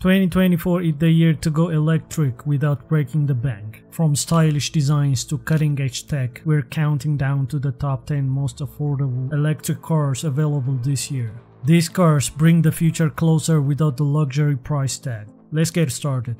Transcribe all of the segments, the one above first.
2024 is the year to go electric without breaking the bank. From stylish designs to cutting edge tech, we're counting down to the top 10 most affordable electric cars available this year. These cars bring the future closer without the luxury price tag. Let's get started.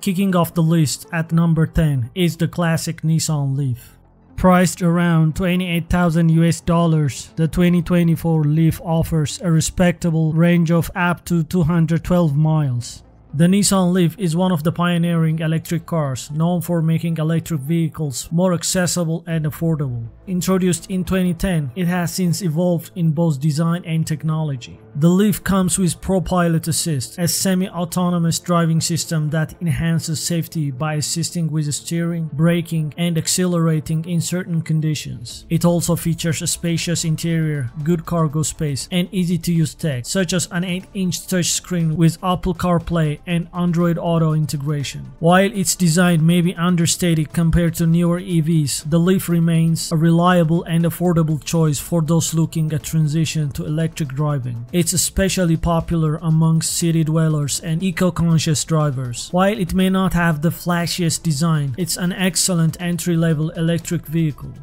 Kicking off the list at number 10 is the classic Nissan Leaf. Priced around 28,000 US dollars, the 2024 Leaf offers a respectable range of up to 212 miles. The Nissan Leaf is one of the pioneering electric cars known for making electric vehicles more accessible and affordable. Introduced in 2010, it has since evolved in both design and technology. The Leaf comes with ProPilot Assist, a semi-autonomous driving system that enhances safety by assisting with steering, braking, and accelerating in certain conditions. It also features a spacious interior, good cargo space, and easy-to-use tech, such as an 8-inch touchscreen with Apple CarPlay and Android Auto integration. While its design may be understated compared to newer EVs, the Leaf remains a reliable and affordable choice for those looking at transition to electric driving. It's especially popular amongst city dwellers and eco-conscious drivers. While it may not have the flashiest design, it's an excellent entry-level electric vehicle.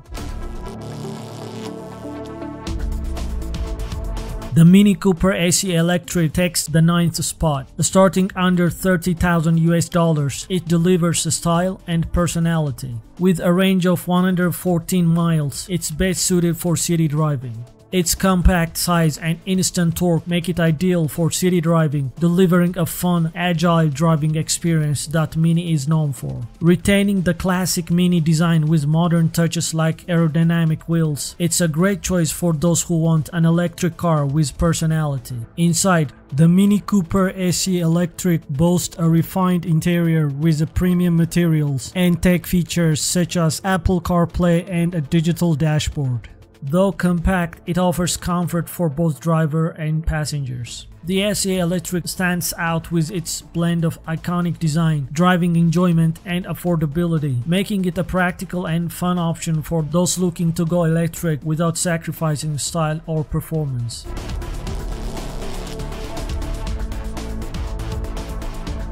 The Mini Cooper SE Electric takes the ninth spot. Starting under 30,000 US dollars, it delivers style and personality. With a range of 114 miles, it's best suited for city driving. Its compact size and instant torque make it ideal for city driving, delivering a fun, agile driving experience that Mini is known for. Retaining the classic Mini design with modern touches like aerodynamic wheels, it's a great choice for those who want an electric car with personality. Inside, the Mini Cooper SE Electric boasts a refined interior with premium materials and tech features such as Apple CarPlay and a digital dashboard. Though compact, it offers comfort for both driver and passengers. The SE Electric stands out with its blend of iconic design, driving enjoyment and affordability, making it a practical and fun option for those looking to go electric without sacrificing style or performance.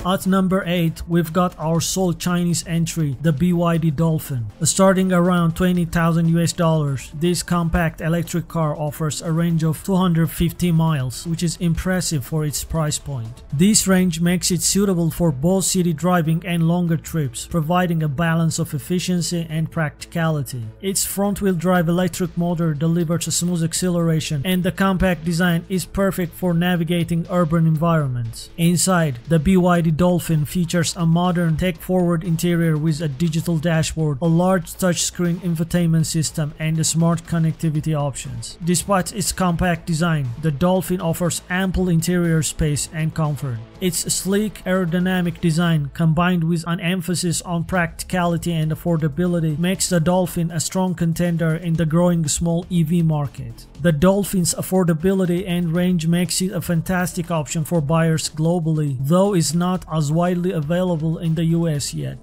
At number 8, we've got our sole Chinese entry, the BYD Dolphin. Starting around 20,000 US dollars, this compact electric car offers a range of 250 miles, which is impressive for its price point. This range makes it suitable for both city driving and longer trips, providing a balance of efficiency and practicality. Its front-wheel drive electric motor delivers a smooth acceleration and the compact design is perfect for navigating urban environments. Inside, the BYD Dolphin features a modern tech-forward interior with a digital dashboard, a large touchscreen infotainment system, and smart connectivity options. Despite its compact design, the Dolphin offers ample interior space and comfort. Its sleek aerodynamic design combined with an emphasis on practicality and affordability makes the Dolphin a strong contender in the growing small EV market. The Dolphin's affordability and range makes it a fantastic option for buyers globally, though is not as widely available in the US yet.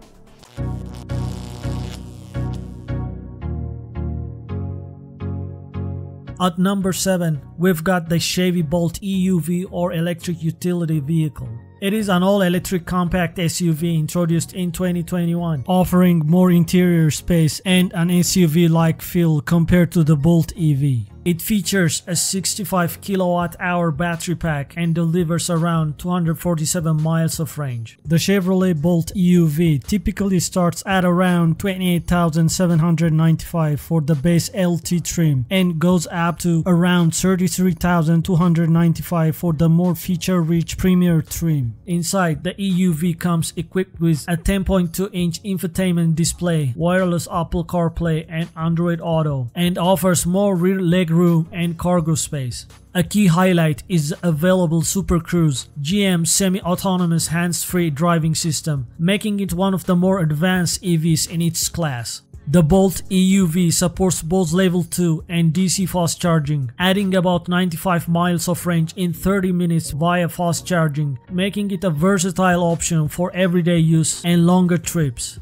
At number 7, we've got the Chevy Bolt EUV or electric utility vehicle. It is an all-electric compact SUV introduced in 2021, offering more interior space and an SUV-like feel compared to the Bolt EV. It features a 65 kilowatt hour battery pack and delivers around 247 miles of range. The Chevrolet Bolt EUV typically starts at around 28,795 for the base LT trim and goes up to around 33,295 for the more feature-rich Premier trim. Inside, the EUV comes equipped with a 10.2 inch infotainment display, wireless Apple CarPlay and Android Auto, and offers more rear leg room and cargo space. A key highlight is the available Super Cruise GM semi-autonomous hands-free driving system, making it one of the more advanced EVs in its class. The Bolt EUV supports both level 2 and DC fast charging, adding about 95 miles of range in 30 minutes via fast charging, making it a versatile option for everyday use and longer trips.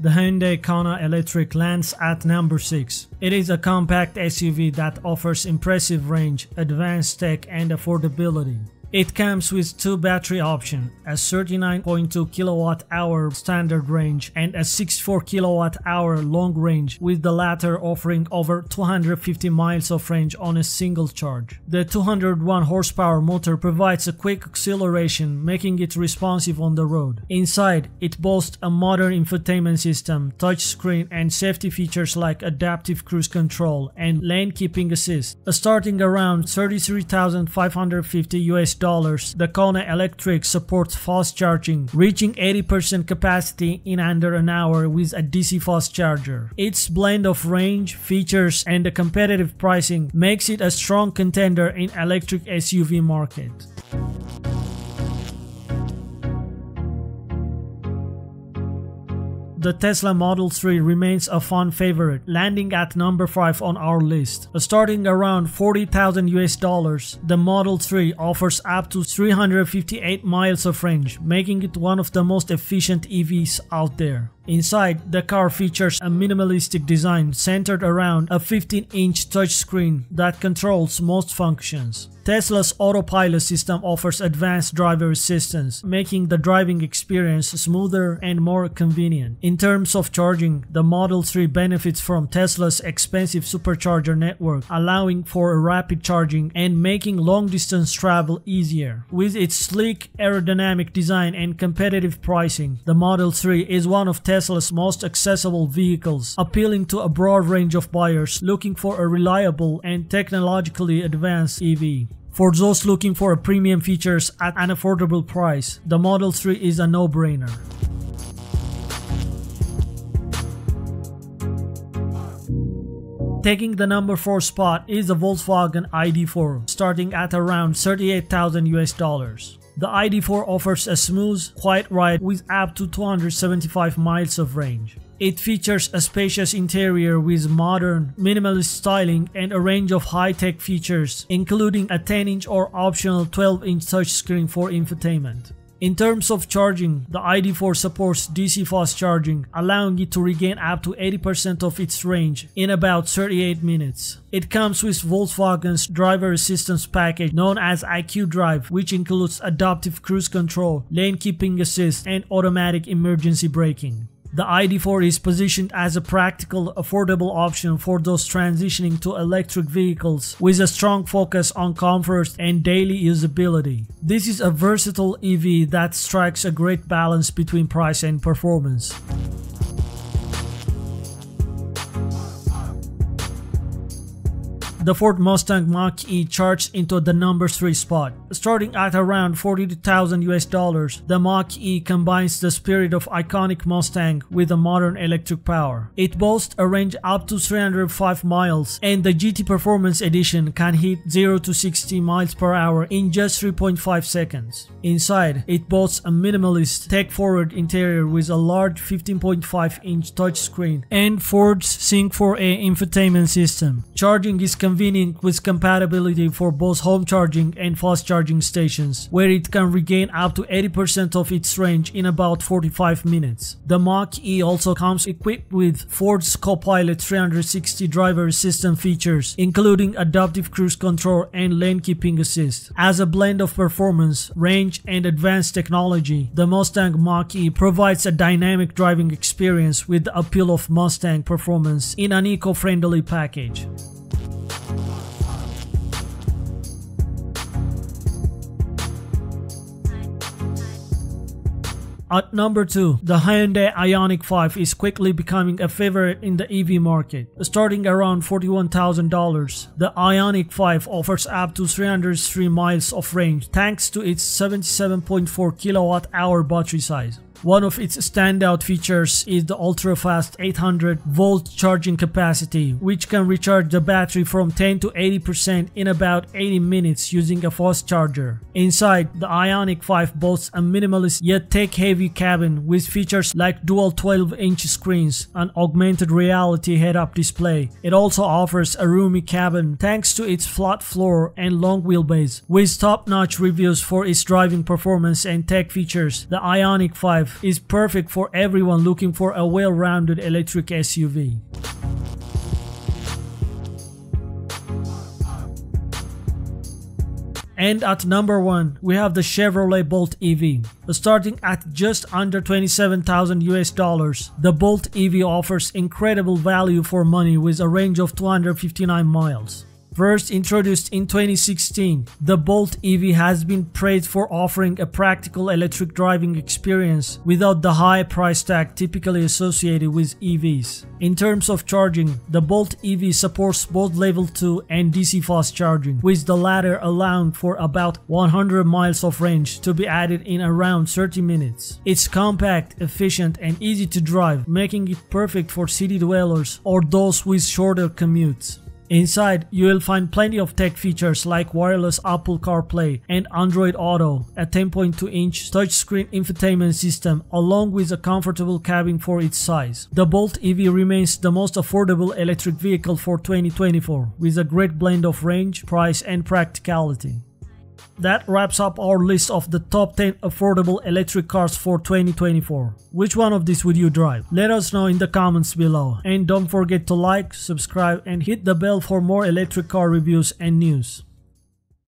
The Hyundai Kona Electric lands at number 6. It is a compact SUV that offers impressive range, advanced tech and affordability. It comes with two battery options, a 39.2 kWh standard range and a 64 kWh long range with the latter offering over 250 miles of range on a single charge. The 201 horsepower motor provides a quick acceleration making it responsive on the road. Inside, it boasts a modern infotainment system, touchscreen and safety features like adaptive cruise control and lane keeping assist. Starting around 33,550 US the Kona Electric supports fast charging, reaching 80% capacity in under an hour with a DC fast charger. Its blend of range, features, and the competitive pricing makes it a strong contender in electric SUV market. The Tesla Model 3 remains a fun favorite, landing at number 5 on our list. Starting around 40,000 US dollars, the Model 3 offers up to 358 miles of range, making it one of the most efficient EVs out there. Inside, the car features a minimalistic design centered around a 15-inch touchscreen that controls most functions. Tesla's autopilot system offers advanced driver assistance, making the driving experience smoother and more convenient. In terms of charging, the Model 3 benefits from Tesla's expensive supercharger network, allowing for rapid charging and making long-distance travel easier. With its sleek aerodynamic design and competitive pricing, the Model 3 is one of Tesla's most accessible vehicles, appealing to a broad range of buyers looking for a reliable and technologically advanced EV. For those looking for premium features at an affordable price, the Model 3 is a no-brainer. Taking the number 4 spot is the Volkswagen ID4, starting at around 38,000 US dollars. The ID4 offers a smooth, quiet ride with up to 275 miles of range. It features a spacious interior with modern, minimalist styling and a range of high-tech features, including a 10-inch or optional 12-inch touchscreen for infotainment. In terms of charging, the ID4 supports DC fast charging, allowing it to regain up to 80% of its range in about 38 minutes. It comes with Volkswagen's driver assistance package known as IQ Drive, which includes adaptive cruise control, lane keeping assist, and automatic emergency braking. The ID4 is positioned as a practical, affordable option for those transitioning to electric vehicles with a strong focus on comfort and daily usability. This is a versatile EV that strikes a great balance between price and performance. The Ford Mustang Mach-E charged into the number 3 spot. Starting at around 42,000 US dollars, the Mach-E combines the spirit of iconic Mustang with a modern electric power. It boasts a range up to 305 miles and the GT Performance Edition can hit 0 to 60 miles per hour in just 3.5 seconds. Inside, it boasts a minimalist, tech-forward interior with a large 15.5 inch touchscreen and Ford's Sync 4A infotainment system. Charging is convenient convenient with compatibility for both home charging and fast charging stations, where it can regain up to 80% of its range in about 45 minutes. The Mach-E also comes equipped with Ford's Copilot 360 driver assistant features, including adaptive cruise control and lane keeping assist. As a blend of performance, range, and advanced technology, the Mustang Mach-E provides a dynamic driving experience with the appeal of Mustang performance in an eco-friendly package. At number 2, the Hyundai Ioniq 5 is quickly becoming a favorite in the EV market. Starting around $41,000, the Ioniq 5 offers up to 303 miles of range thanks to its 77.4 kilowatt hour battery size. One of its standout features is the ultra-fast 800 volt charging capacity, which can recharge the battery from 10 to 80% in about 80 minutes using a fast charger. Inside, the Ioniq 5 boasts a minimalist yet tech-heavy cabin with features like dual 12-inch screens, an augmented reality head-up display. It also offers a roomy cabin thanks to its flat floor and long wheelbase. With top-notch reviews for its driving performance and tech features, the Ioniq 5 drive is perfect for everyone looking for a well-rounded electric SUV. And at number 1, we have the Chevrolet Bolt EV. Starting at just under 27,000 US dollars, the Bolt EV offers incredible value for money with a range of 259 miles. First introduced in 2016, the Bolt EV has been praised for offering a practical electric driving experience without the high price tag typically associated with EVs. In terms of charging, the Bolt EV supports both level 2 and DC fast charging, with the latter allowing for about 100 miles of range to be added in around 30 minutes. It's compact, efficient, and easy to drive, making it perfect for city dwellers or those with shorter commutes. Inside, you will find plenty of tech features like wireless Apple CarPlay and Android Auto, a 10.2 inch touchscreen infotainment system, along with a comfortable cabin for its size. The Bolt EV remains the most affordable electric vehicle for 2024, with a great blend of range, price, and practicality. That wraps up our list of the top 10 affordable electric cars for 2024. Which one of these would you drive? Let us know in the comments below. And don't forget to like, subscribe and hit the bell for more electric car reviews and news.